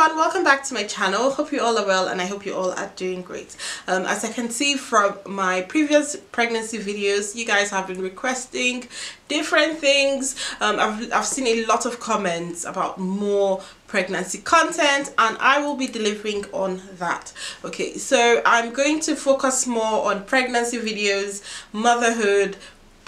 everyone welcome back to my channel. Hope you all are well and i hope you all are doing great. Um, as i can see from my previous pregnancy videos you guys have been requesting different things. Um, I've, I've seen a lot of comments about more pregnancy content and I will be delivering on that. Okay so I'm going to focus more on pregnancy videos motherhood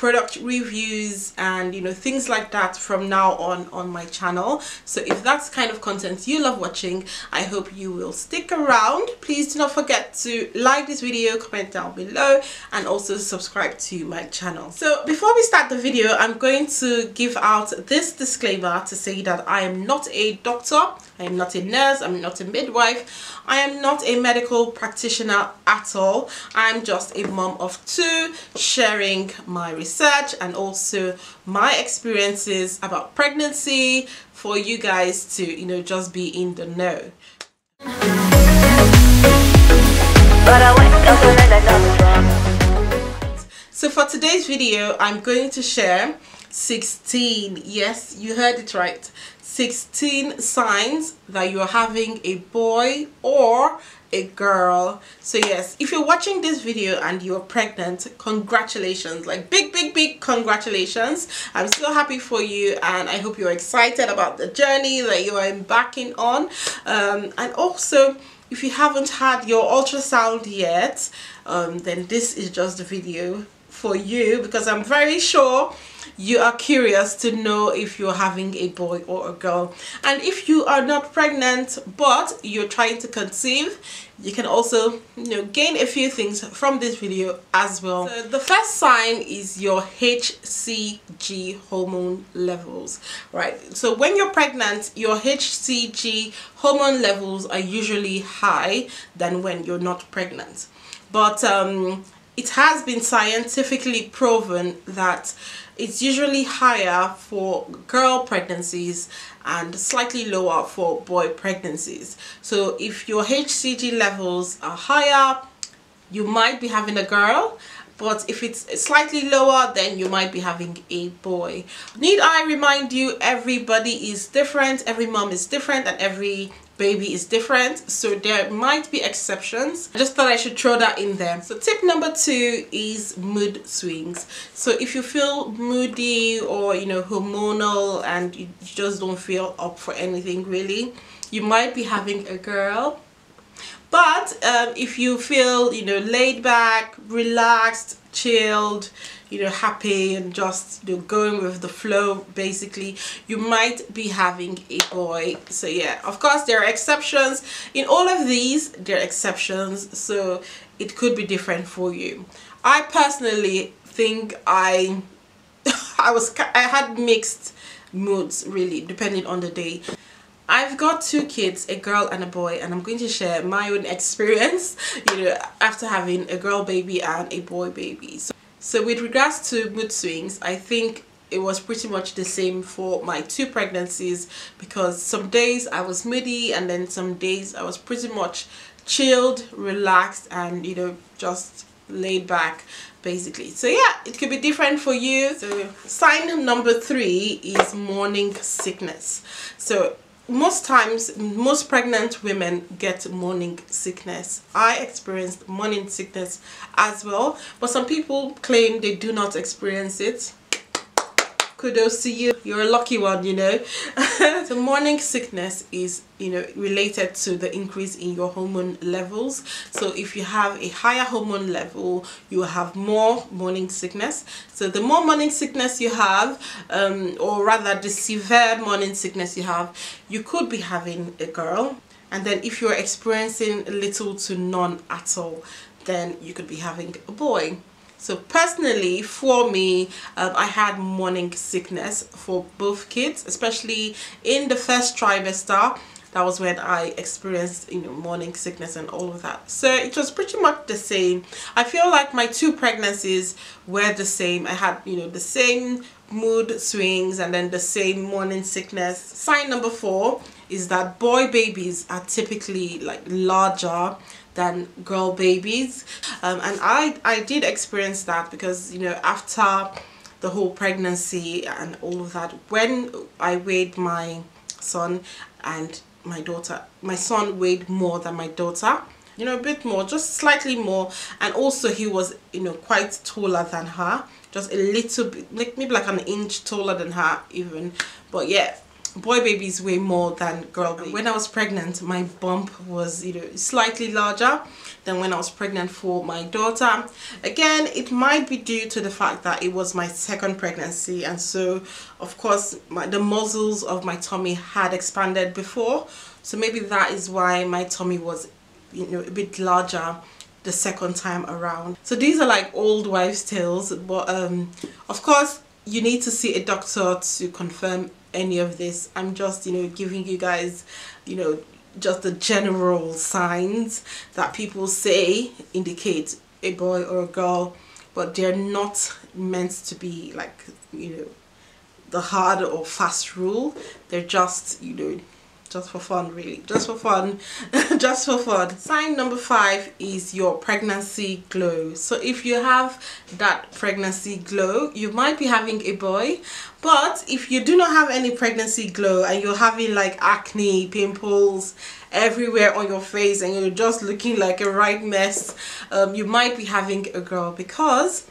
product reviews and you know things like that from now on on my channel. So if that's kind of content you love watching i hope you will stick around. Please do not forget to like this video comment down below and also subscribe to my channel. So before we start the video i'm going to give out this disclaimer to say that i am not a doctor I am not a nurse, I'm not a midwife, I am not a medical practitioner at all. I'm just a mom of two sharing my research and also my experiences about pregnancy for you guys to, you know, just be in the know. So for today's video, I'm going to share 16 yes you heard it right 16 signs that you're having a boy or a girl. So yes if you're watching this video and you're pregnant congratulations. Like big big big congratulations. I'm so happy for you and i hope you're excited about the journey that you are embarking on. Um, and also if you haven't had your ultrasound yet um, then this is just the video for you because i'm very sure you are curious to know if you're having a boy or a girl. And if you are not pregnant but you're trying to conceive you can also you know gain a few things from this video as well. So the first sign is your hcg hormone levels right? So when you're pregnant your hcg hormone levels are usually high than when you're not pregnant. But um, it has been scientifically proven that it's usually higher for girl pregnancies and slightly lower for boy pregnancies. So if your HCG levels are higher you might be having a girl but if it's slightly lower then you might be having a boy. Need I remind you everybody is different every mom is different and every baby is different so there might be exceptions. I just thought I should throw that in there. So tip number two is mood swings. So if you feel moody or you know hormonal and you just don't feel up for anything really you might be having a girl but um, if you feel you know laid back relaxed chilled you know happy and just you know going with the flow basically you might be having a boy. So yeah of course there are exceptions. In all of these there are exceptions. So it could be different for you. I personally think i i was i had mixed moods really depending on the day I've got two kids, a girl and a boy, and I'm going to share my own experience, you know, after having a girl baby and a boy baby. So, so with regards to mood swings, I think it was pretty much the same for my two pregnancies because some days I was moody and then some days I was pretty much chilled, relaxed, and you know, just laid back basically. So yeah it could be different for you. So sign number three is morning sickness. So most times most pregnant women get morning sickness. I experienced morning sickness as well but some people claim they do not experience it kudos to you. You're a lucky one you know. The morning sickness is you know related to the increase in your hormone levels. So if you have a higher hormone level you will have more morning sickness. So the more morning sickness you have um, or rather the severe morning sickness you have you could be having a girl. And then if you're experiencing little to none at all then you could be having a boy so personally for me um, I had morning sickness for both kids especially in the first trimester. That was when I experienced you know morning sickness and all of that. So it was pretty much the same. I feel like my two pregnancies were the same. I had you know the same mood swings and then the same morning sickness. Sign number four is that boy babies are typically like larger than girl babies. Um, and I, I did experience that because you know after the whole pregnancy and all of that when I weighed my son and my daughter my son weighed more than my daughter you know a bit more just slightly more. And also he was you know quite taller than her just a little bit like maybe like an inch taller than her even. But yeah boy babies weigh more than girl babies. when i was pregnant my bump was you know slightly larger than when i was pregnant for my daughter. Again it might be due to the fact that it was my second pregnancy and so of course my, the muscles of my tummy had expanded before. So maybe that is why my tummy was you know a bit larger the second time around. So these are like old wives tales but um of course you need to see a doctor to confirm any of this. I'm just you know giving you guys you know just the general signs that people say indicate a boy or a girl but they're not meant to be like you know the hard or fast rule. They're just you know just for fun really. Just for fun. Just for fun. Sign number five is your pregnancy glow. So if you have that pregnancy glow you might be having a boy but if you do not have any pregnancy glow and you're having like acne pimples everywhere on your face and you're just looking like a right mess um, you might be having a girl because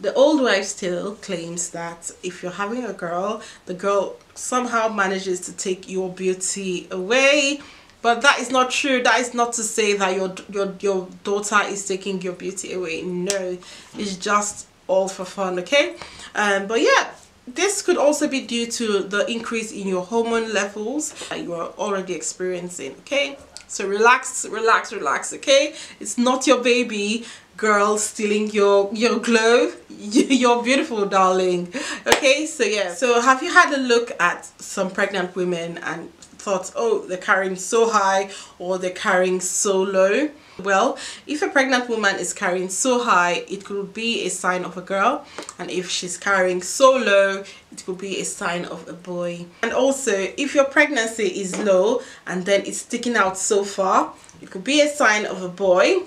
the old wives tale claims that if you're having a girl, the girl somehow manages to take your beauty away. But that is not true. That is not to say that your your your daughter is taking your beauty away. No, it's just all for fun, okay? Um, but yeah, this could also be due to the increase in your hormone levels that you are already experiencing, okay? So relax, relax, relax, okay? It's not your baby girl stealing your your glow. You're beautiful darling. Okay so yeah. So have you had a look at some pregnant women and thought oh they're carrying so high or they're carrying so low. Well if a pregnant woman is carrying so high it could be a sign of a girl. And if she's carrying so low it could be a sign of a boy. And also if your pregnancy is low and then it's sticking out so far it could be a sign of a boy.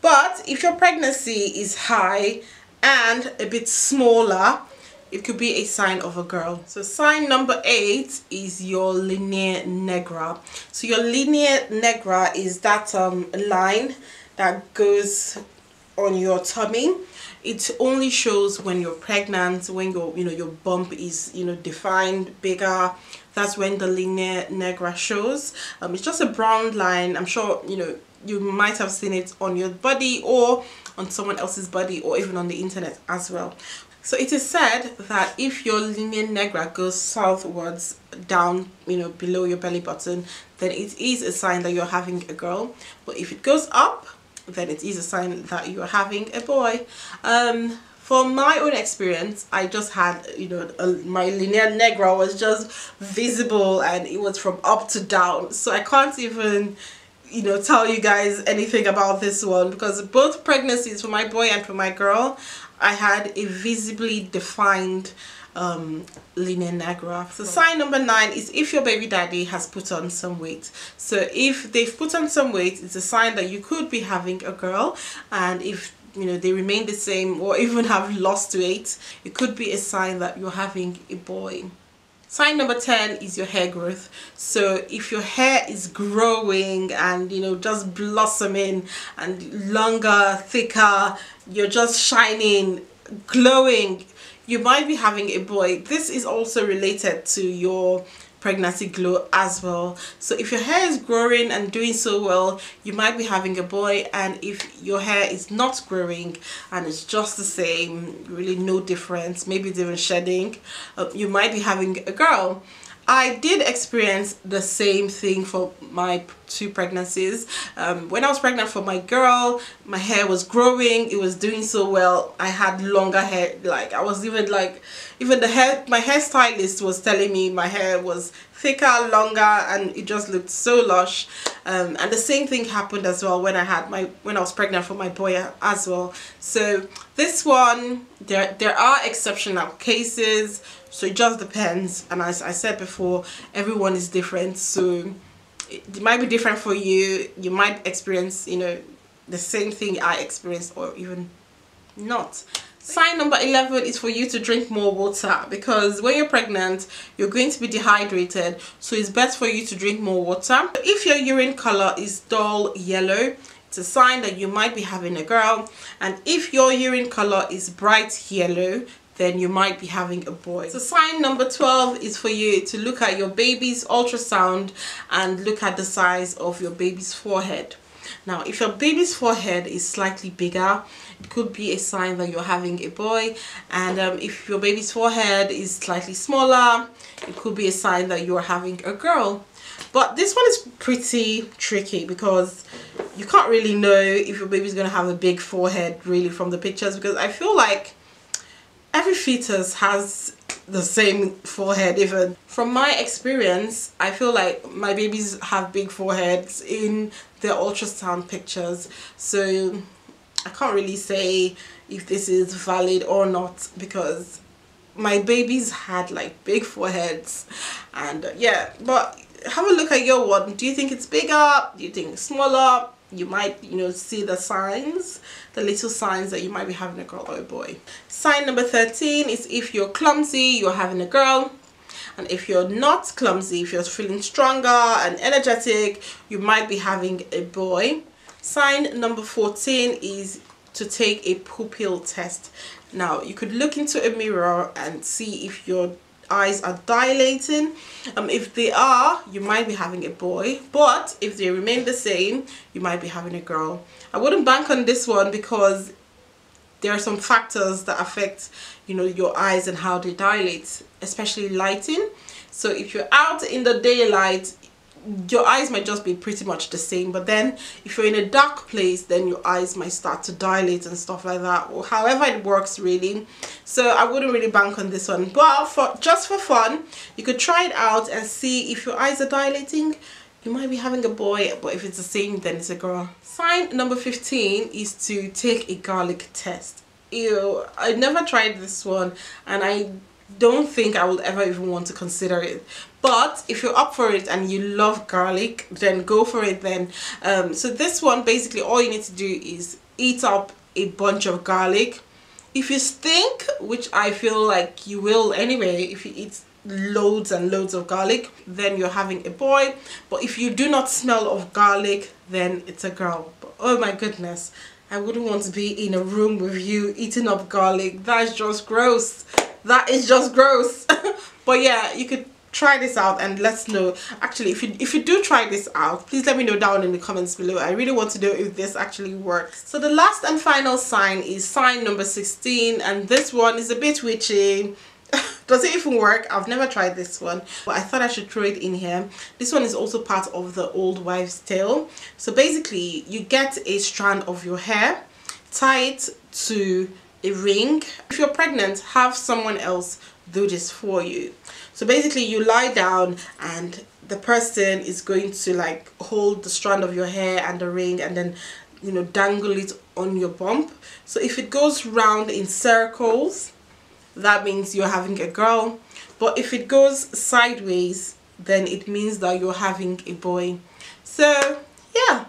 But if your pregnancy is high and a bit smaller, it could be a sign of a girl. So sign number eight is your linea nigra. So your linea nigra is that um, line that goes on your tummy. It only shows when you're pregnant when your you know your bump is you know defined bigger. That's when the linea nigra shows. Um, it's just a brown line. I'm sure you know you might have seen it on your body or on someone else's body or even on the internet as well so it is said that if your linea nigra goes southwards down you know below your belly button then it is a sign that you're having a girl. But if it goes up then it is a sign that you're having a boy. Um from my own experience i just had you know a, my linea nigra was just visible and it was from up to down. So i can't even you know tell you guys anything about this one because both pregnancies for my boy and for my girl I had a visibly defined um, linea nigra. So sign number nine is if your baby daddy has put on some weight. So if they've put on some weight, it's a sign that you could be having a girl. And if you know they remain the same or even have lost weight, it could be a sign that you're having a boy. Sign number 10 is your hair growth. So if your hair is growing and you know just blossoming and longer, thicker, you're just shining, glowing, you might be having a boy. This is also related to your pregnancy glow as well so if your hair is growing and doing so well you might be having a boy and if your hair is not growing and it's just the same really no difference maybe even shedding uh, you might be having a girl I did experience the same thing for my two pregnancies. Um, when I was pregnant for my girl, my hair was growing, it was doing so well. I had longer hair, like I was even like, even the hair, my hairstylist was telling me my hair was thicker, longer, and it just looked so lush. Um, and the same thing happened as well when I had my, when I was pregnant for my boy as well. So this one, there, there are exceptional cases so it just depends and as I said before everyone is different so it might be different for you you might experience you know the same thing I experienced or even not Sign number 11 is for you to drink more water because when you're pregnant, you're going to be dehydrated. So it's best for you to drink more water. If your urine color is dull yellow, it's a sign that you might be having a girl. And if your urine color is bright yellow, then you might be having a boy. So sign number 12 is for you to look at your baby's ultrasound and look at the size of your baby's forehead. Now, if your baby's forehead is slightly bigger, could be a sign that you're having a boy. And um, if your baby's forehead is slightly smaller, it could be a sign that you're having a girl. But this one is pretty tricky because you can't really know if your baby's going to have a big forehead really from the pictures because I feel like every fetus has the same forehead even from my experience i feel like my babies have big foreheads in their ultrasound pictures so i can't really say if this is valid or not because my babies had like big foreheads and uh, yeah but have a look at your one. Do you think it's bigger? Do you think it's smaller? You might you know see the signs the little signs that you might be having a girl. Or a boy. Sign number 13 is if you're clumsy you're having a girl. And if you're not clumsy if you're feeling stronger and energetic you might be having a boy sign number 14 is to take a pupil test. Now you could look into a mirror and see if you're eyes are dilating. Um if they are you might be having a boy but if they remain the same you might be having a girl. I wouldn't bank on this one because there are some factors that affect you know your eyes and how they dilate especially lighting. So if you're out in the daylight your eyes might just be pretty much the same but then if you're in a dark place then your eyes might start to dilate and stuff like that or however it works really. So I wouldn't really bank on this one. But for just for fun you could try it out and see if your eyes are dilating. You might be having a boy but if it's the same then it's a girl. Sign number 15 is to take a garlic test. Ew I never tried this one and I don't think I will ever even want to consider it. But if you're up for it and you love garlic then go for it then. Um, so this one basically all you need to do is eat up a bunch of garlic. If you stink which I feel like you will anyway if you eat loads and loads of garlic then you're having a boy. But if you do not smell of garlic then it's a girl. But, oh my goodness. I wouldn't want to be in a room with you eating up garlic. That's just gross that is just gross. But yeah you could try this out and let's know. Actually if you if you do try this out please let me know down in the comments below. I really want to know if this actually works. So the last and final sign is sign number 16 and this one is a bit witchy. Does it even work? I've never tried this one but i thought i should throw it in here. This one is also part of the old wives tale. So basically you get a strand of your hair tie it to a ring. If you're pregnant, have someone else do this for you. So basically you lie down and the person is going to like hold the strand of your hair and the ring and then you know dangle it on your bump. So if it goes round in circles, that means you're having a girl. But if it goes sideways, then it means that you're having a boy. So yeah,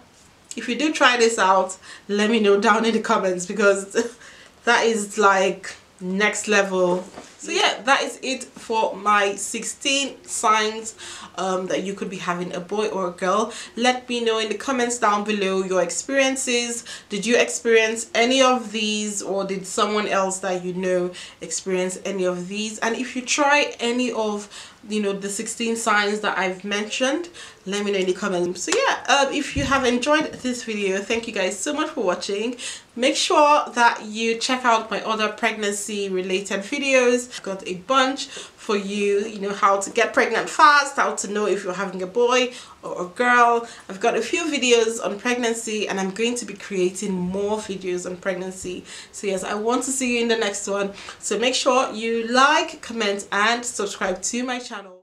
if you do try this out, let me know down in the comments because that is like next level. So yeah that is it for my 16 signs um, that you could be having a boy or a girl. Let me know in the comments down below your experiences. Did you experience any of these or did someone else that you know experience any of these? And if you try any of you know the 16 signs that I've mentioned let me know in the comments. So yeah um, if you have enjoyed this video thank you guys so much for watching. Make sure that you check out my other pregnancy related videos. I've got a bunch for you you know how to get pregnant fast how to know if you're having a boy or a girl. I've got a few videos on pregnancy and I'm going to be creating more videos on pregnancy. So yes I want to see you in the next one. So make sure you like comment and subscribe to my channel